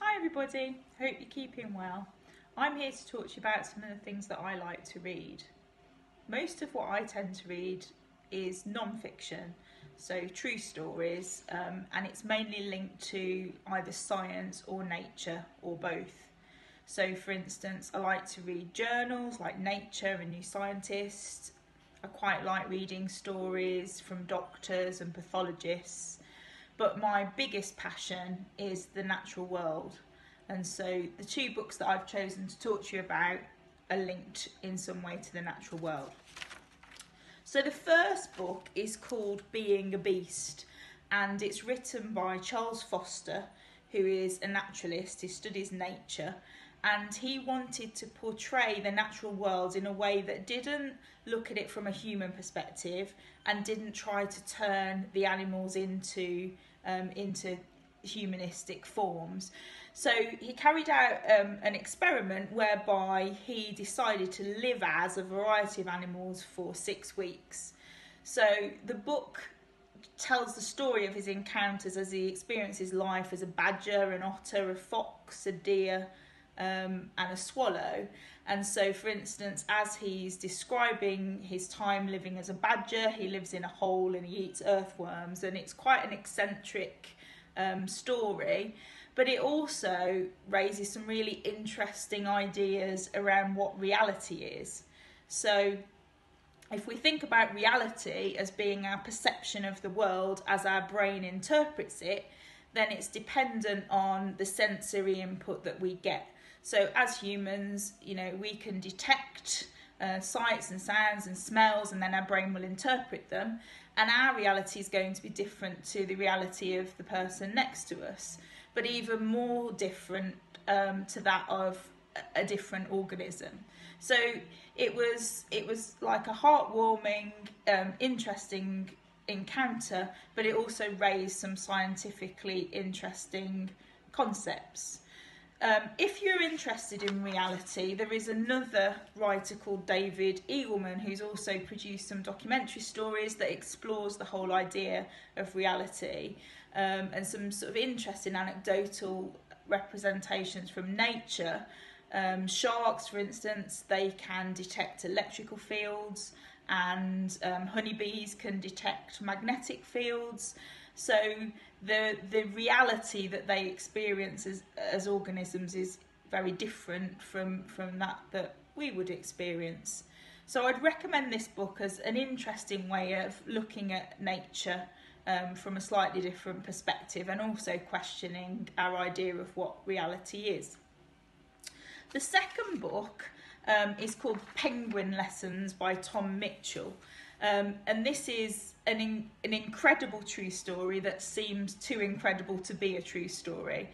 Hi everybody, hope you're keeping well. I'm here to talk to you about some of the things that I like to read. Most of what I tend to read is non-fiction, so true stories, um, and it's mainly linked to either science or nature or both. So for instance, I like to read journals like Nature and New Scientist. I quite like reading stories from doctors and pathologists but my biggest passion is the natural world. And so the two books that I've chosen to talk to you about are linked in some way to the natural world. So the first book is called Being a Beast and it's written by Charles Foster, who is a naturalist, he studies nature, and he wanted to portray the natural world in a way that didn't look at it from a human perspective and didn't try to turn the animals into um, into humanistic forms. So he carried out um, an experiment whereby he decided to live as a variety of animals for six weeks. So the book tells the story of his encounters as he experiences life as a badger, an otter, a fox, a deer, um, and a swallow. And so, for instance, as he's describing his time living as a badger, he lives in a hole and he eats earthworms, and it's quite an eccentric um, story. But it also raises some really interesting ideas around what reality is. So, if we think about reality as being our perception of the world as our brain interprets it, then it's dependent on the sensory input that we get. So as humans, you know, we can detect uh, sights and sounds and smells and then our brain will interpret them. And our reality is going to be different to the reality of the person next to us but even more different um, to that of a different organism. So it was it was like a heartwarming um, interesting encounter but it also raised some scientifically interesting concepts um, if you're interested in reality, there is another writer called David Eagleman who's also produced some documentary stories that explores the whole idea of reality um, and some sort of interesting anecdotal representations from nature. Um, sharks, for instance, they can detect electrical fields, and um, honeybees can detect magnetic fields. So the the reality that they experience as, as organisms is very different from from that that we would experience. So I'd recommend this book as an interesting way of looking at nature um, from a slightly different perspective and also questioning our idea of what reality is. The second book um, is called Penguin Lessons by Tom Michell. Um, and this is an, in, an incredible true story that seems too incredible to be a true story.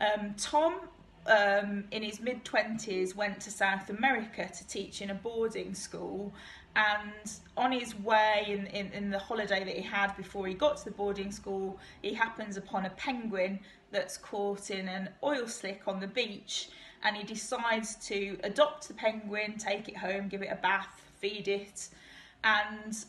Um, Tom, um, in his mid 20s, went to South America to teach in a boarding school. And on his way, in, in, in the holiday that he had before he got to the boarding school, he happens upon a penguin that's caught in an oil slick on the beach. And he decides to adopt the penguin, take it home, give it a bath, feed it and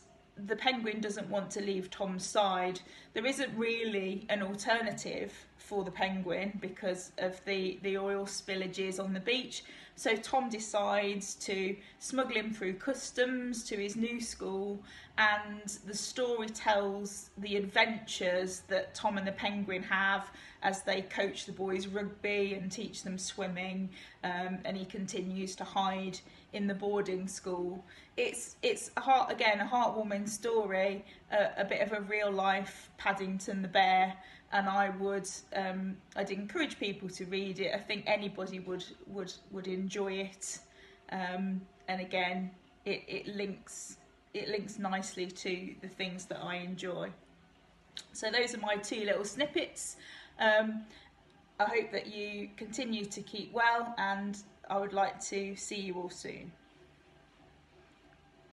the penguin doesn't want to leave Tom's side. There isn't really an alternative for the penguin because of the, the oil spillages on the beach. So Tom decides to smuggle him through customs to his new school, and the story tells the adventures that Tom and the penguin have as they coach the boys rugby and teach them swimming, um, and he continues to hide in the boarding school. It's it's a heart again a heartwarming story, a bit of a real life Paddington the bear and I would um, I'd encourage people to read it. I think anybody would would would enjoy it, um, and again, it, it links it links nicely to the things that I enjoy. So those are my two little snippets. Um, I hope that you continue to keep well, and I would like to see you all soon.